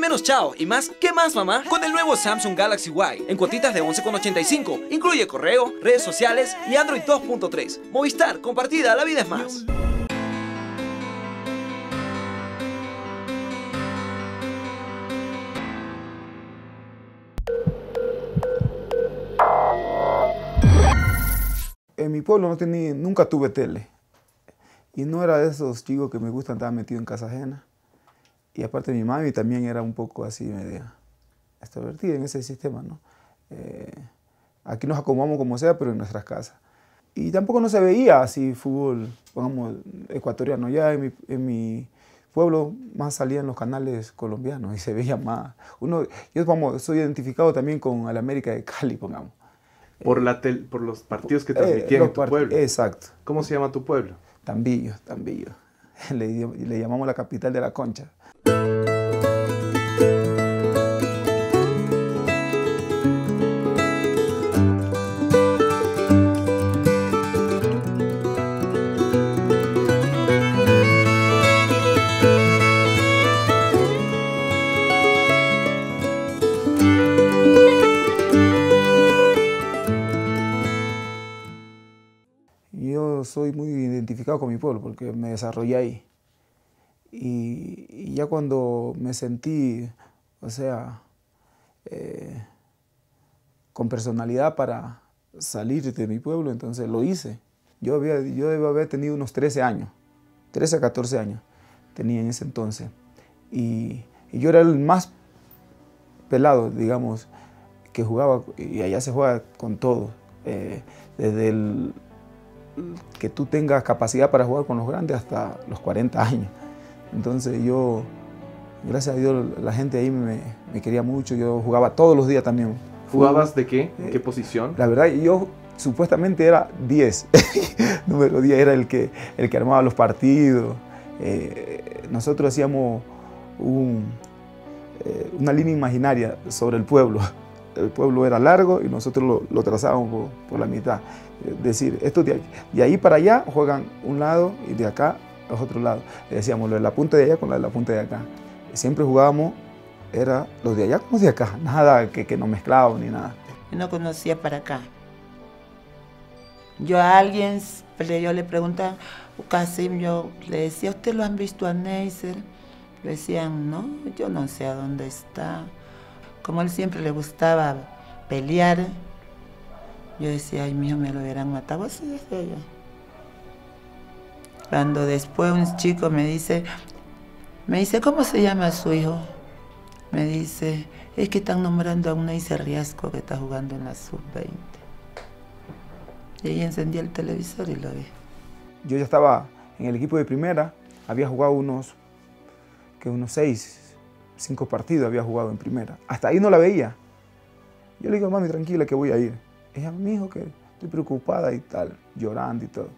menos chao y más, ¿qué más mamá? Con el nuevo Samsung Galaxy Y en cuotitas de 11,85. Incluye correo, redes sociales y Android 2.3. Movistar, compartida, la vida es más. En mi pueblo no tenía, nunca tuve tele. Y no era de esos chicos que me gustan estar metido en casa ajena. Y aparte mi mami también era un poco así media extrovertida en ese sistema, ¿no? Eh, aquí nos acomodamos como sea, pero en nuestras casas. Y tampoco no se veía así fútbol, pongamos, ecuatoriano. Ya en mi, en mi pueblo más salían los canales colombianos y se veía más. Uno, yo vamos, soy identificado también con el América de Cali, pongamos. Por, la tel- por los partidos que transmitían Eh, en tu pueblo. Exacto. ¿Cómo se llama tu pueblo? Tambillo, Tambillo. Le, le llamamos la capital de la concha. Identificado con mi pueblo porque me desarrollé ahí. Y, y ya cuando me sentí, o sea, eh, con personalidad para salir de mi pueblo, entonces lo hice. Yo, había, yo debo haber tenido unos 13 años, 13 a 14 años tenía en ese entonces. Y, y yo era el más pelado, digamos, que jugaba, y allá se juega con todo, eh, desde el que tú tengas capacidad para jugar con los grandes hasta los 40 años. Entonces yo, gracias a Dios, la gente ahí me, me quería mucho, yo jugaba todos los días también. ¿Jugabas de qué? ¿En Eh, qué posición? La verdad, yo supuestamente era 10, número 10 era el que, el que armaba los partidos. Eh, nosotros hacíamos un, eh, una línea imaginaria sobre el pueblo. El pueblo era largo y nosotros lo, lo trazábamos por, por la mitad. Es decir, estos de, de ahí para allá juegan un lado y de acá los otros lados. Le decíamos lo de la punta de allá con la de la punta de acá. Siempre jugábamos, era los de allá con los de acá, nada que, que nos mezclábamos ni nada. Yo no conocía para acá. Yo a alguien, yo le preguntaba, Casim, yo le decía, ¿usted lo han visto a Neisser? Le decían, no, yo no sé a dónde está. Como él siempre le gustaba pelear, yo decía, ay, mío, me lo hubieran matado. Así decía yo. Cuando después un chico me dice, me dice, ¿cómo se llama su hijo? Me dice, es que están nombrando a un Neisser Riasco que está jugando en la sub-20. Y ahí encendí el televisor y lo vi. Yo ya estaba en el equipo de primera, había jugado unos, que unos seis, cinco partidos había jugado en primera. Hasta ahí no la veía. Yo le digo, mami, tranquila que voy a ir. Ella, mi hijo, que estoy preocupada y tal, llorando y todo.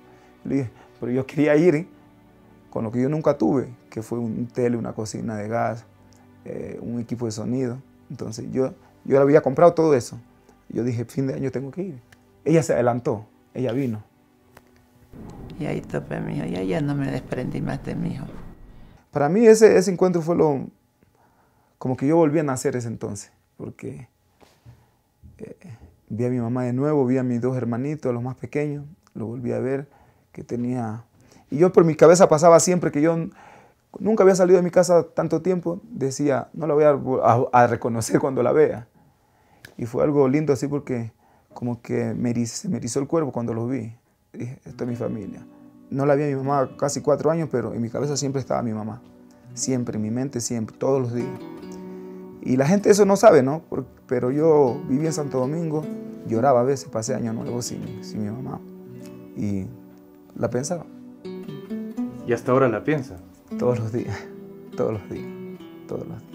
Le dije, pero yo quería ir ¿eh? con lo que yo nunca tuve, que fue un tele, una cocina de gas, eh, un equipo de sonido. Entonces yo, yo había comprado todo eso. Yo dije, fin de año tengo que ir. Ella se adelantó, ella vino. Y ahí topé a mi hijo. Y ya no me desprendí más de mi hijo. Para mí ese, ese encuentro fue lo, como que yo volví a nacer ese entonces, porque eh, vi a mi mamá de nuevo, vi a mis dos hermanitos, los más pequeños, lo volví a ver, que tenía... Y yo por mi cabeza pasaba siempre que yo nunca había salido de mi casa tanto tiempo, decía, no la voy a, reconocer cuando la vea. Y fue algo lindo así porque como que me eriz- se me erizó el cuerpo cuando los vi. Dije, esto es mi familia. No la vi a mi mamá casi cuatro años, pero en mi cabeza siempre estaba mi mamá. Siempre, en mi mente, siempre, todos los días. Y la gente eso no sabe, ¿no? Pero yo viví en Santo Domingo lloraba a veces, pasé año nuevo sin, sin mi mamá. Y la pensaba Y hasta ahora la piensa. todos los días, todos los días, todos los días.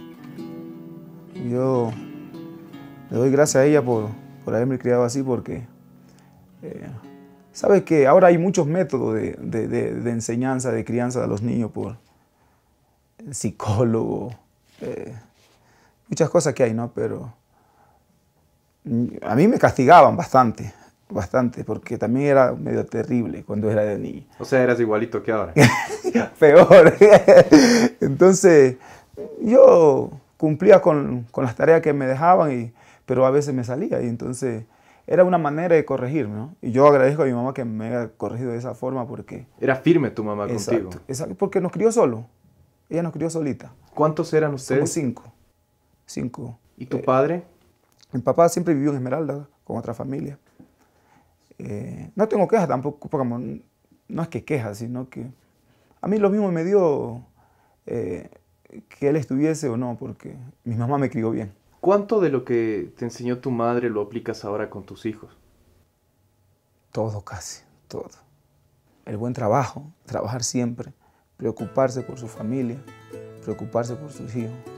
Yo le doy gracias a ella por, por haberme criado así porque, eh, sabes que ahora hay muchos métodos de, de- de- de enseñanza, de crianza de los niños por el psicólogo, eh, muchas cosas que hay, ¿no? Pero a mí me castigaban bastante, bastante, porque también era medio terrible cuando era de niño. O sea, eras igualito que ahora. peor. Entonces, yo cumplía con, con las tareas que me dejaban, y, pero a veces me salía. Y entonces, era una manera de corregirme, ¿no? Y yo agradezco a mi mamá que me haya corregido de esa forma porque... Era firme tu mamá contigo. Exacto, exacto, porque nos crió solo. Ella nos crió solita. ¿Cuántos eran ustedes? cinco. Cinco. ¿Y tu padre? Mi papá siempre vivió en Esmeralda con otra familia. Eh, no tengo quejas tampoco, porque no es que quejas, sino que a mí lo mismo me dio eh, que él estuviese o no, porque mi mamá me crió bien. ¿Cuánto de lo que te enseñó tu madre lo aplicas ahora con tus hijos? Todo casi, todo. El buen trabajo, trabajar siempre, preocuparse por su familia, preocuparse por sus hijos.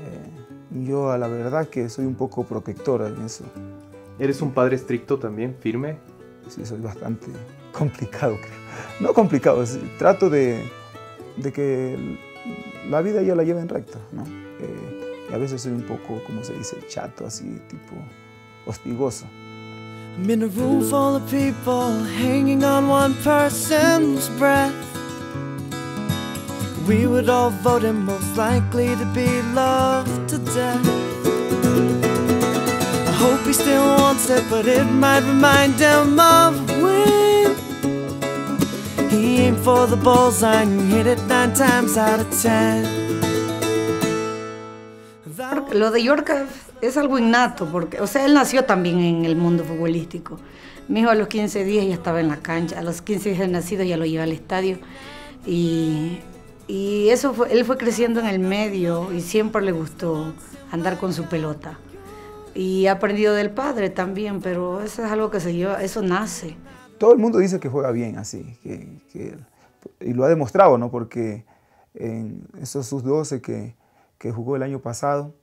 Eh, yo a la verdad que soy un poco protectora en eso. ¿Eres un padre estricto también, firme? Sí, soy bastante complicado, creo. No complicado, sí, trato de, de que la vida yo la lleve en recta, ¿no? Eh, y a veces soy un poco, como se dice, chato, así, tipo hostigoso. I'm in a room full of people hanging on one person's breath. We would all vote him most likely to be loved to death. I hope he still wants it, but it might remind him of when he aimed for the bullseye and hit it nine times out of ten. Lo de Yorka es algo innato, porque, o sea, él nació también en el mundo futbolístico. Mi hijo a los 15 días ya estaba en la cancha, a los 15 días nacido ya lo lleva al estadio. Y, y eso fue, él fue creciendo en el medio y siempre le gustó andar con su pelota. Y ha aprendido del padre también, pero eso es algo que se lleva, eso nace. Todo el mundo dice que juega bien así, que, que- y lo ha demostrado, ¿no? Porque en esos sus 12 que, que jugó el año pasado,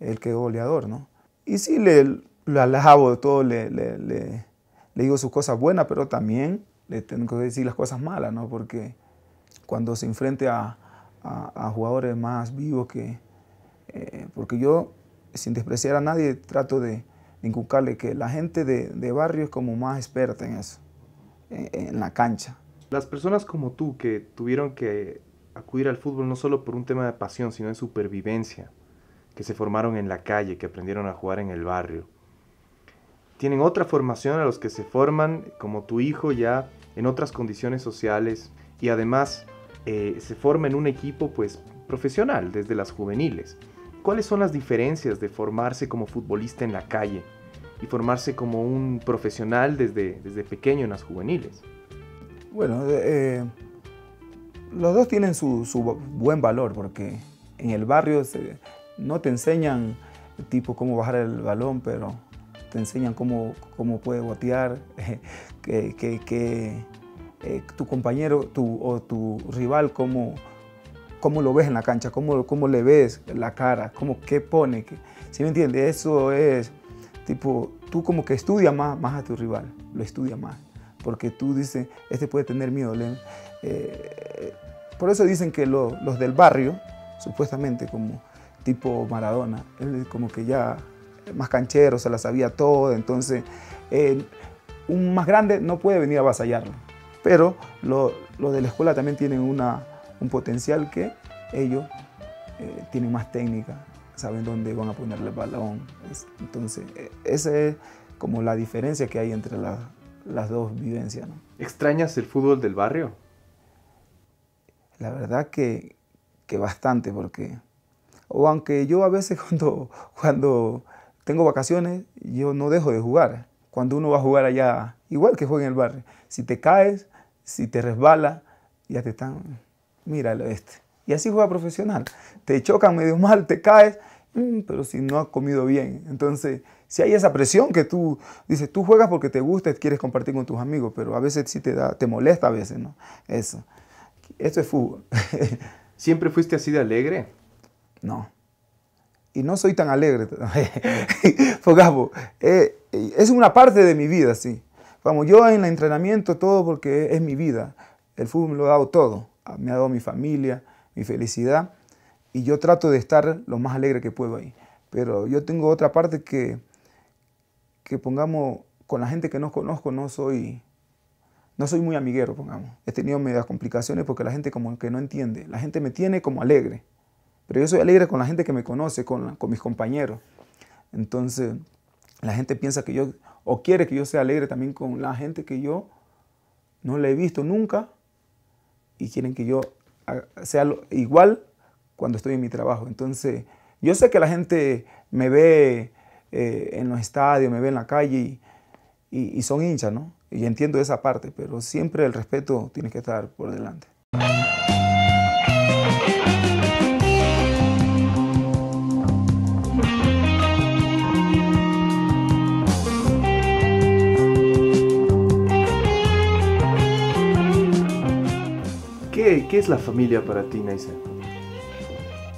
él quedó goleador, ¿no? Y sí, le, lo alabo de todo, le, le, le- le digo sus cosas buenas, pero también le tengo que decir las cosas malas, ¿no? Porque cuando se enfrente a, a- a jugadores más vivos que... eh, porque yo, sin despreciar a nadie, trato de, inculcarle que la gente de, de barrio es como más experta en eso, en, en la cancha. Las personas como tú que tuvieron que acudir al fútbol no solo por un tema de pasión, sino de supervivencia, que se formaron en la calle, que aprendieron a jugar en el barrio, tienen otra formación a los que se forman como tu hijo ya en otras condiciones sociales y además eh, se forma en un equipo pues profesional desde las juveniles. ¿Cuáles son las diferencias de formarse como futbolista en la calle y formarse como un profesional desde, desde pequeño en las juveniles? Bueno, eh, los dos tienen su, su buen valor porque en el barrio no te enseñan tipo cómo bajar el balón, pero te enseñan cómo, cómo puedes botear, que, que- que, eh, tu compañero tu, o tu rival, cómo, cómo lo ves en la cancha, cómo, cómo le ves la cara, cómo, qué pone. ¿Sí me entiendes? Eso es tipo, tú como que estudias más, más a tu rival, lo estudias más porque tú dices, este puede tener miedo. eh, por eso dicen que lo- los del barrio, supuestamente como tipo Maradona, él como que ya más canchero, se la sabía todo, entonces eh, un más grande no puede venir a avasallarlo. Pero lo, lo de la escuela también tienen una, un potencial que ellos eh, tienen más técnica, saben dónde van a ponerle el balón. Es- Entonces, eh, esa es como la diferencia que hay entre la- las dos vivencias. ¿no? ¿Extrañas el fútbol del barrio? La verdad que, que bastante, porque, o aunque yo a veces cuando, cuando tengo vacaciones, yo no dejo de jugar. Cuando uno va a jugar allá, igual que juega en el barrio, si te caes, si te resbala, ya te están, míralo este. Y así juega profesional. Te chocan medio mal, te caes "Mm, pero si no ha comido bien. Entonces, si hay esa presión que tú dices, tú juegas porque te gusta y quieres compartir con tus amigos, pero a veces sí te da, te molesta a veces, ¿no? Eso. Esto es fútbol. ¿Siempre fuiste así de alegre? No. Y no soy tan alegre. Fogabo, eh, es una parte de mi vida, sí. Vamos, yo en el entrenamiento todo porque es mi vida. El fútbol me lo ha dado todo. Me ha dado mi familia, mi felicidad. Y yo trato de estar lo más alegre que puedo ahí. Pero yo tengo otra parte que, que pongamos, con la gente que no conozco, no soy, no soy muy amiguero, pongamos. He tenido medias complicaciones porque la gente como que no entiende. La gente me tiene como alegre. Pero yo soy alegre con la gente que me conoce, con, con mis compañeros. Entonces, la gente piensa que yo, o quiere que yo sea alegre también con la gente que yo no le he visto nunca y quieren que yo sea igual cuando estoy en mi trabajo. Entonces, yo sé que la gente me ve eh, en los estadios, me ve en la calle y, y- y son hinchas, ¿no? Y entiendo esa parte, pero siempre el respeto tiene que estar por delante. ¿Qué, es la familia para ti, Neisser?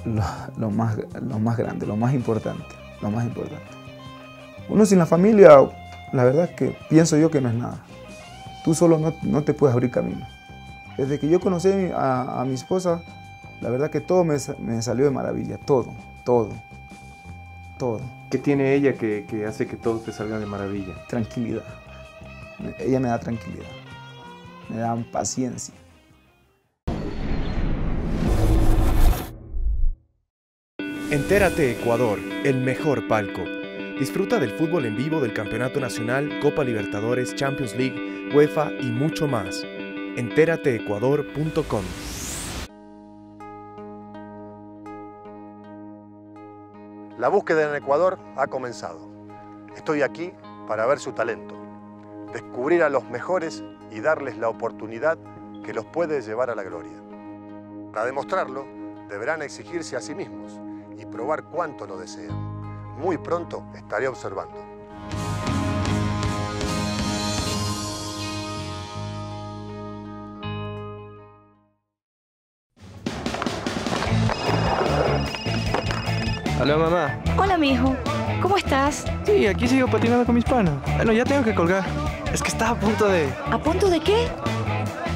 lo, lo más, lo más grande, lo más importante, lo más importante. Uno sin la familia, la verdad es que pienso yo que no es nada. Tú solo no, no te puedes abrir camino. Desde que yo conocí a mi, a- mi esposa, la verdad que todo me, sa- me salió de maravilla, todo, todo, todo. ¿Qué tiene ella que, que hace que todo te salga de maravilla? Tranquilidad. Ella me da tranquilidad, me da paciencia. Entérate Ecuador, el mejor palco. Disfruta del fútbol en vivo del Campeonato Nacional, Copa Libertadores, Champions League, UEFA y mucho más. Entérateecuador.com La búsqueda en Ecuador ha comenzado. Estoy aquí para ver su talento, descubrir a los mejores y darles la oportunidad que los puede llevar a la gloria. Para demostrarlo, deberán exigirse a sí mismos y probar cuánto lo desean. Muy pronto estaré observando. Hola mamá. Hola, mijo. ¿Cómo estás? Sí, aquí sigo patinando con mis panas. Bueno, ya tengo que colgar. Es que estaba a punto de, ¿A punto de qué?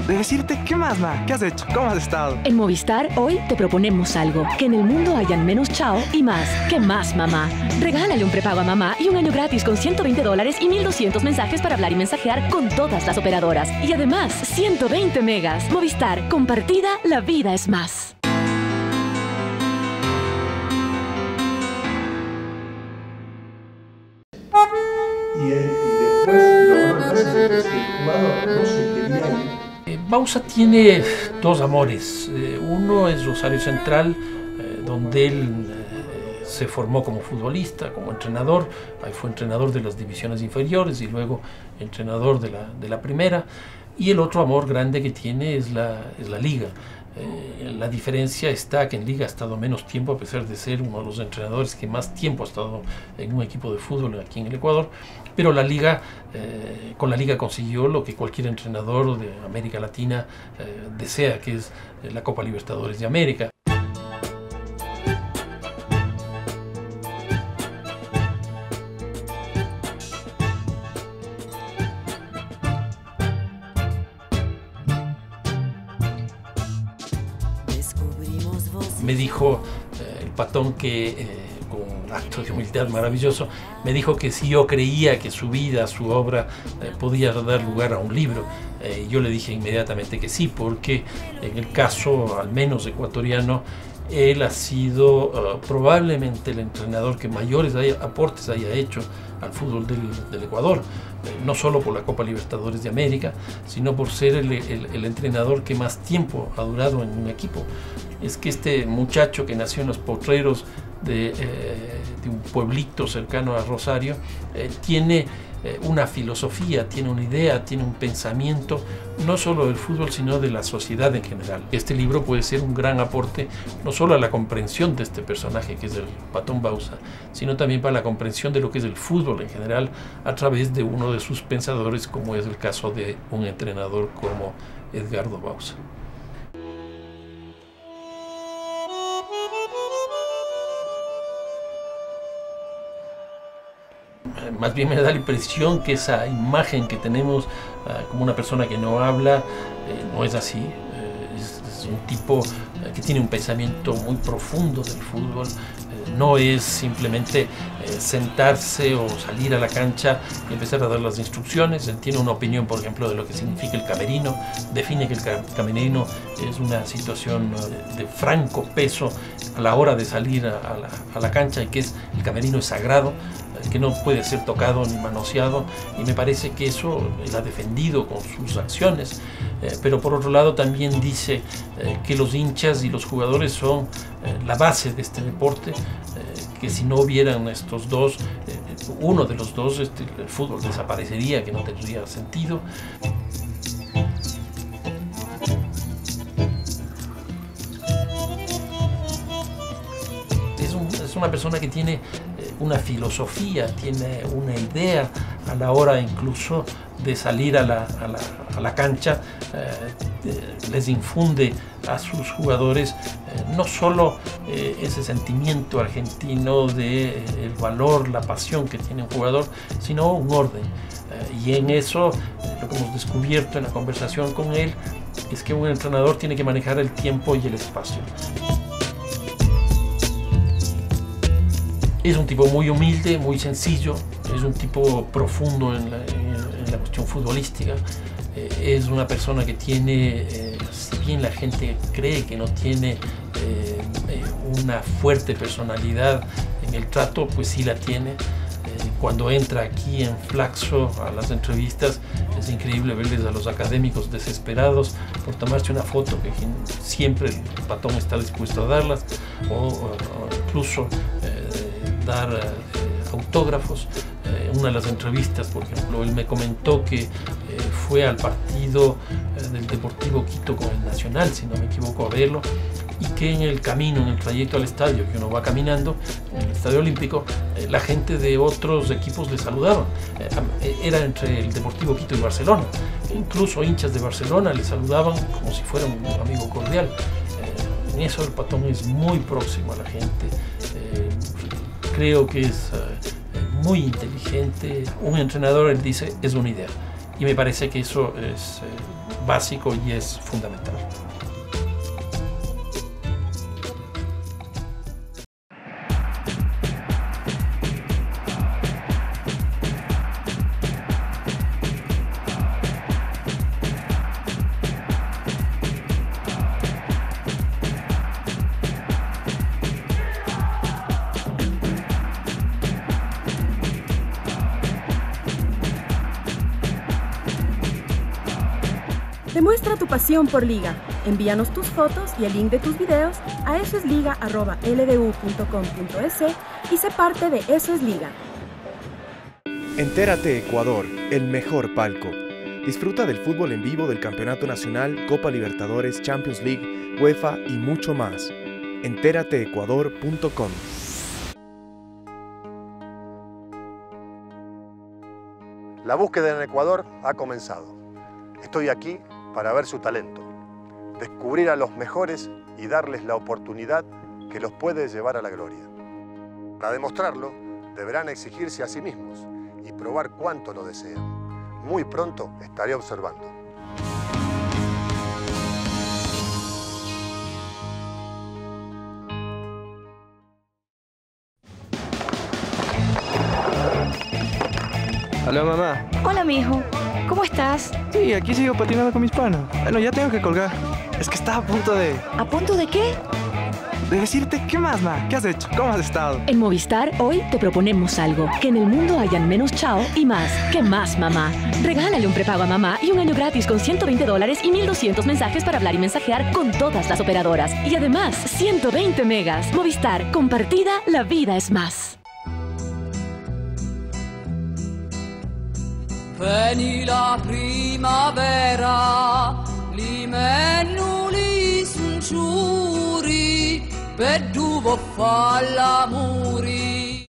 De decirte qué más, ma. ¿Qué has hecho? ¿Cómo has estado? En Movistar hoy te proponemos algo, que en el mundo hayan menos chao y más. ¿Qué más, mamá? Regálale un prepago a mamá y un año gratis con 120 dólares y 1200 mensajes para hablar y mensajear con todas las operadoras. Y además, 120 megas. Movistar, compartida, la vida es más. Y, Bausa tiene dos amores. Eh, uno es Rosario Central, eh, donde él eh, se formó como futbolista, como entrenador. Ahí fue entrenador de las divisiones inferiores y luego entrenador de la, de la primera. Y el otro amor grande que tiene es la, es la liga. Eh, la diferencia está que en Liga ha estado menos tiempo, a pesar de ser uno de los entrenadores que más tiempo ha estado en un equipo de fútbol aquí en el Ecuador. Pero la Liga, eh, con la Liga consiguió lo que cualquier entrenador de América Latina eh, desea, que es la Copa Libertadores de América. Dijo eh, el patón que, eh, con un acto de humildad maravilloso, me dijo que si yo creía que su vida, su obra, eh, podía dar lugar a un libro. Eh, yo le dije inmediatamente que sí, porque en el caso, al menos ecuatoriano, él ha sido uh, probablemente el entrenador que mayores aportes haya hecho al fútbol del, Ecuador, eh, no solo por la Copa Libertadores de América, sino por ser el, entrenador que más tiempo ha durado en un equipo. Es que este muchacho que nació en los potreros de, eh, un pueblito cercano a Rosario, eh, tiene eh, una filosofía, tiene una idea, tiene un pensamiento, no solo del fútbol, sino de la sociedad en general. Este libro puede ser un gran aporte, no solo a la comprensión de este personaje que es el Patón Bausa, sino también para la comprensión de lo que es el fútbol en general a través de uno de sus pensadores, como es el caso de un entrenador como Edgardo Bausa. Más bien me da la impresión que esa imagen que tenemos ah, como una persona que no habla eh, no es así. Eh, es, un tipo eh, que tiene un pensamiento muy profundo del fútbol. no es simplemente sentarse o salir a la cancha y empezar a dar las instrucciones. Él tiene una opinión, por ejemplo, de lo que significa el camerino. Define que el camerino es una situación de franco peso a la hora de salir a, la, a la cancha y que es, el camerino es sagrado que no puede ser tocado ni manoseado y me parece que eso él ha defendido con sus acciones, eh, pero por otro lado también dice eh, que los hinchas y los jugadores son eh, la base de este deporte, que si no hubieran estos dos, uno de los dos, este, el fútbol desaparecería, que no tendría sentido. es una persona que tiene una filosofía, tiene una idea a la hora incluso de salir a la, a la, cancha, eh, les infunde a sus jugadores eh, no solo eh, ese sentimiento argentino de el valor, la pasión que tiene un jugador, sino un orden. y en eso, lo que hemos descubierto en la conversación con él, es que un entrenador tiene que manejar el tiempo y el espacio. Es un tipo muy humilde, muy sencillo, es un tipo profundo en la, cuestión futbolística. Eh, es una persona que tiene, eh, si bien la gente cree que no tiene eh, una fuerte personalidad en el trato, pues sí la tiene. cuando entra aquí en Flaxo a las entrevistas, es increíble verles a los académicos desesperados por tomarse una foto, que siempre el patón está dispuesto a darlas, o incluso dar eh, autógrafos. eh, una de las entrevistas, por ejemplo, él me comentó que eh, fue al partido del Deportivo Quito con el Nacional, si no me equivoco, a verlo, y que en el camino, en el trayecto al estadio, que uno va caminando, en el Estadio Olímpico, la gente de otros equipos le saludaban. era entre el Deportivo Quito y Barcelona. incluso hinchas de Barcelona le saludaban como si fuera un amigo cordial. en eso el patón es muy próximo a la gente creo que es eh, muy inteligente. Un entrenador, él dice, es una idea. Y me parece que eso es eh, básico y es fundamental. Pasión por Liga. Envíanos tus fotos y el link de tus videos a esoesliga.ldu.com.es y sé parte de Eso es Liga. Entérate Ecuador, el mejor palco. Disfruta del fútbol en vivo del Campeonato Nacional, Copa Libertadores, Champions League, UEFA y mucho más. Entérateecuador.com. La búsqueda en Ecuador ha comenzado. Estoy aquí para ver su talento, descubrir a los mejores y darles la oportunidad que los puede llevar a la gloria. Para demostrarlo, deberán exigirse a sí mismos y probar cuánto lo desean. Muy pronto estaré observando. Hola mamá. Hola mi hijo. ¿Cómo estás? Sí, aquí sigo patinando con mis panas. Bueno, ya tengo que colgar. Es que estaba a punto de... ¿A punto de qué? De decirte, ¿qué más, ma? ¿Qué has hecho? ¿Cómo has estado? En Movistar, hoy te proponemos algo. Que en el mundo hayan menos chao y más. ¿Qué más, mamá? Regálale un prepago a mamá y un año gratis con 120 dólares y 1200 mensajes para hablar y mensajear con todas las operadoras. Y además, 120 megas. Movistar, compartida, la vida es más. Veni la primavera, li mennuli sun ciuri, per duvo fa l'amuri.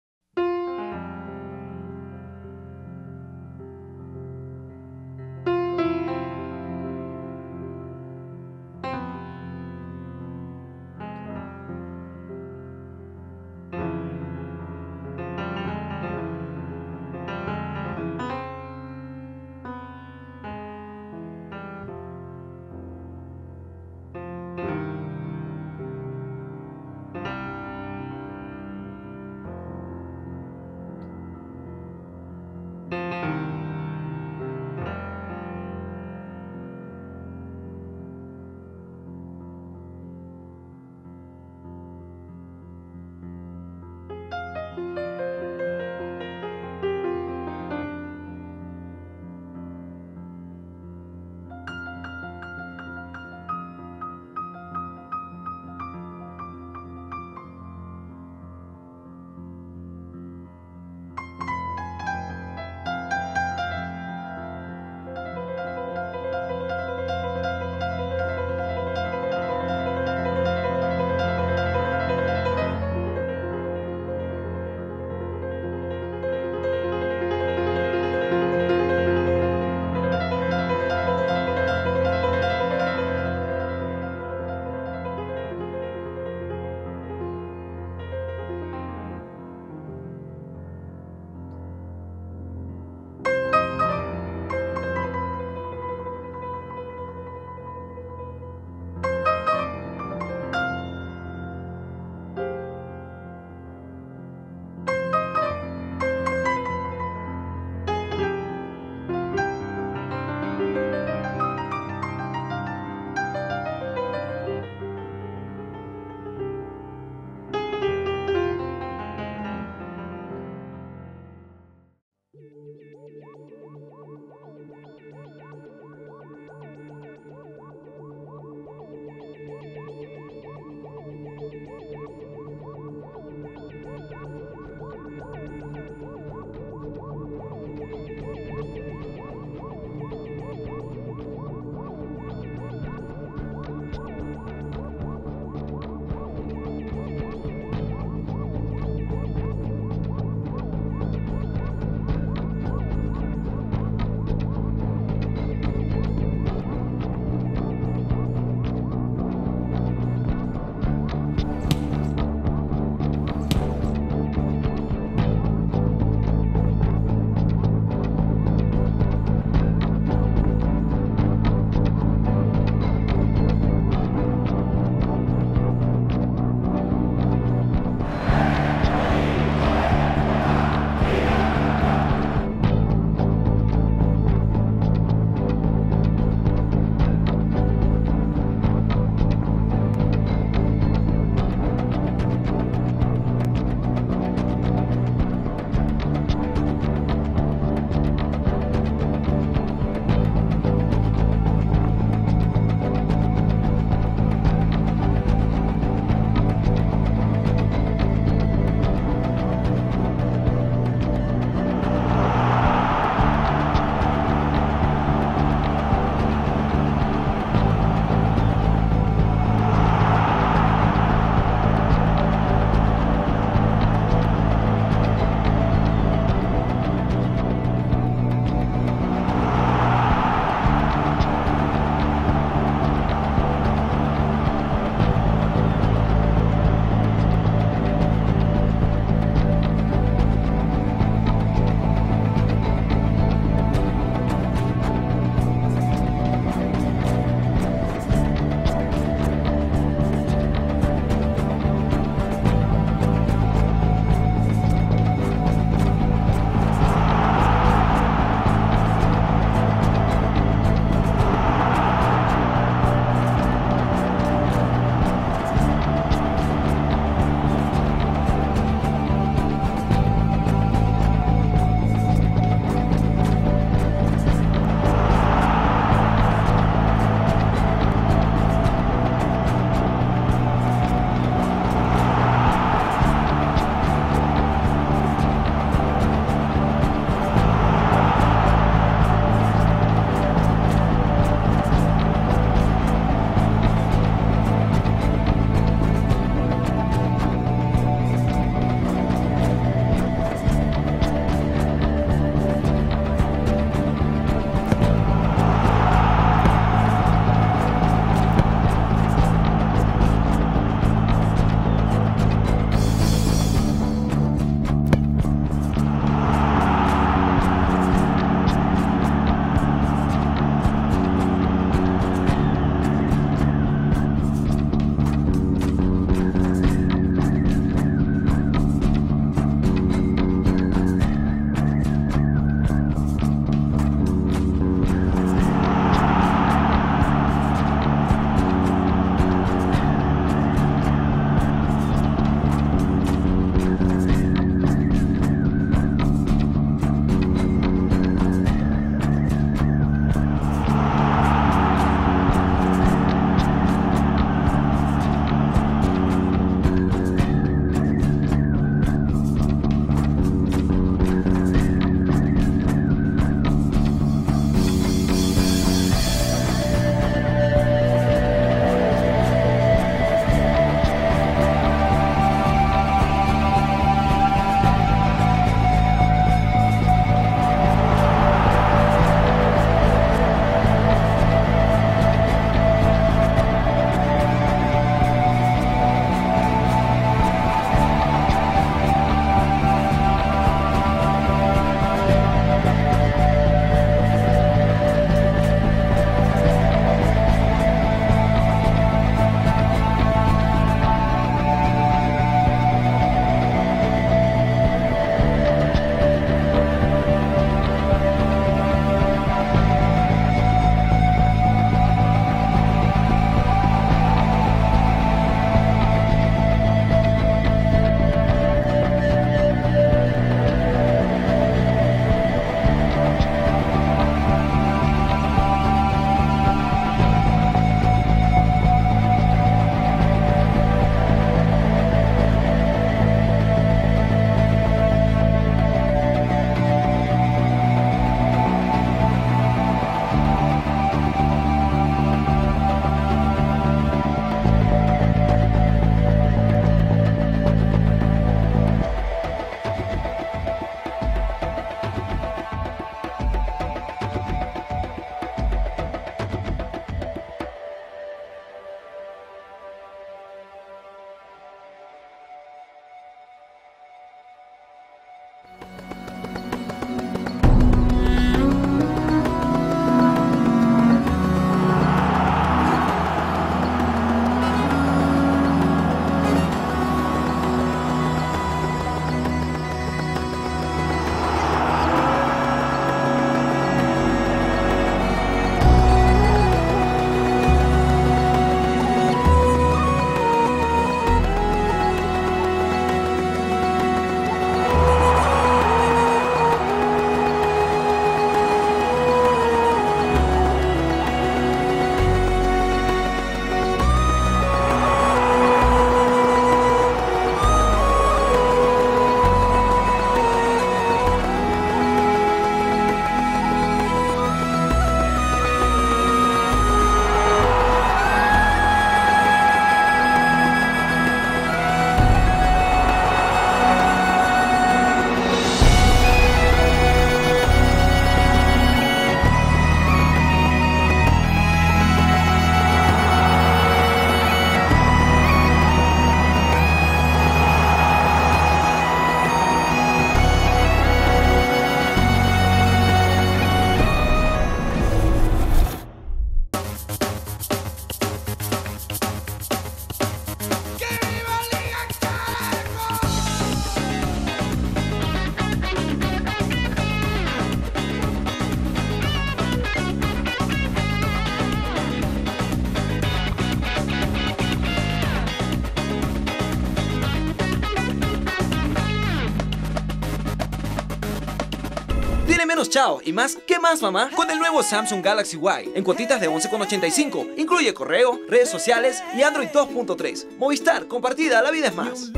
Chao y más. ¿Qué más, mamá? Con el nuevo Samsung Galaxy Y en cuotitas de 11,85. Incluye correo, redes sociales y Android 2.3. Movistar, compartida, la vida es más.